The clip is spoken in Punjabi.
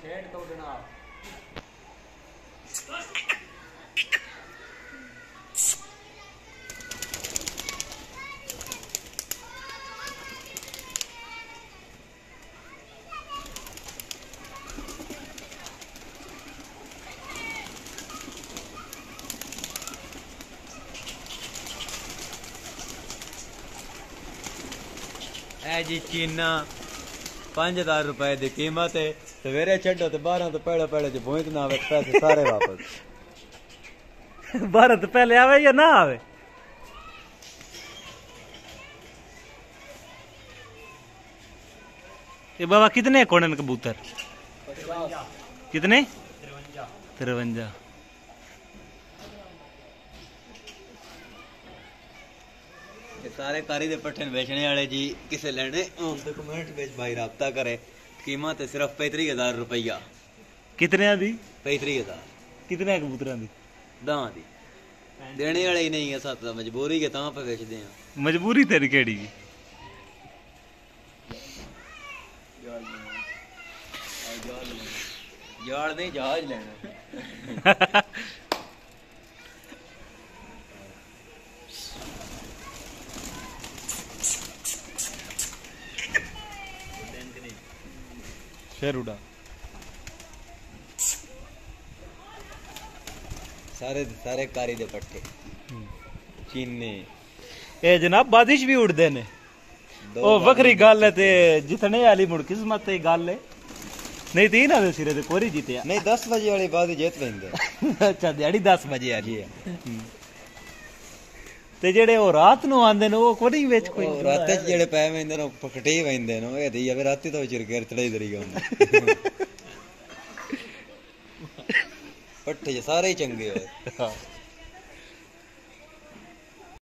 ਸ਼ੇਡ ਤੋੜਨਾ ਇਹ ਜੀ ਚੀਨਾ। 5000 ਰੁਪਏ ਦੀ ਕੀਮਤ ਹੈ ਸਵੇਰੇ ਛੱਡੋ ਤੇ 12 ਤੋਂ ਪਹਿਲੇ ਪਹਿਲੇ ਚ ਬੋਇਤ ਨਾ ਆਵੇ ਪੈਸੇ ਸਾਰੇ ਵਾਪਸ भारत पहले आवे या ना आवे ये बाबा कितने कोणन कबूतर कितने तिरवंजा ਤੇ ਸਾਰੇ ਕਾਰੀ ਦੇ ਪੱਠੇ ਵੇਚਣੇ ਵਾਲੇ ਜੀ ਕਿਸੇ ਲੈਣੇ ਉਸ ਦੇ ਕਮੈਂਟ ਵਿੱਚ ਭਾਈ ਰਾਬਤਾ ਕਰੇ ਕੀਮਤ ਹੈ ਸਿਰਫ 35000 ਰੁਪਈਆ। ਕਿਤਨਿਆਂ ਦੀ? 35000 ਕਿਤਨੇ ਕਬੂਤਰਾਂ ਦੀ? ਦਾਂ ਦੀ। ਦੇਣੇ ਵਾਲੇ ਹੀ ਨਹੀਂ ਹੈ ਸੱਤ ਦਾ ਮਜਬੂਰੀ ਹੈ ਤਾਂ ਆਪਾਂ ਵੇਚਦੇ ਆ। ਮਜਬੂਰੀ ਤੇਰੀ ਕਿਹੜੀ ਜੀ? ਯਾਰ ਨਹੀਂ ਜਹਾਜ਼ ਲੈਣਾ ਫੇਰ ਉਡਾ। ਸਾਰੇ ਸਾਰੇ ਕਾਰੀ ਦੇ ਪੱਠੇ। ਚੀਨੀ। ਇਹ ਜਨਾਬ ਬਾਦਿਸ਼ ਵੀ ਉੜਦੇ ਨੇ। ਉਹ ਵੱਖਰੀ ਗੱਲ ਹੈ ਤੇ ਜਿੱਤਣੇ ਵਾਲੀ ਮੁੜ ਕਿਸਮਤ ਤੇ ਗੱਲ ਹੈ। ਨਹੀਂ ਤੇ ਇਹਨਾਂ ਦੇ ਸਿਰੇ ਤੇ ਕੋਰੀ ਜਿੱਤਿਆ। ਨਹੀਂ 10 ਵਜੇ ਵਾਲੀ ਬਾਦ ਜਿੱਤ ਲੈਂਦੇ। ਅੱਛਾ ਦਿਹਾੜੀ 10 ਵਜੇ ਵਾਲੀ ਹੈ। ਤੇ ਜਿਹੜੇ ਉਹ ਰਾਤ ਨੂੰ ਆਉਂਦੇ ਨੇ ਉਹ ਕੋਈ ਵਿੱਚ ਕੋਈ ਰਾਤੇ ਚ ਜਿਹੜੇ ਪੈ ਵੈਂਦੇ ਨੇ ਪਕਟੇ ਵੈਂਦੇ ਨੇ। ਇਹ ਦੀ ਜਾਵੇ ਰਾਤੀ ਤੋਂ ਚਿਰ ਚੜਾਈ ਦਰੀ ਗਾਉਂਦੇ। ਪੱਠੇ ਸਾਰੇ ਚੰਗੇ ਹੋਏ।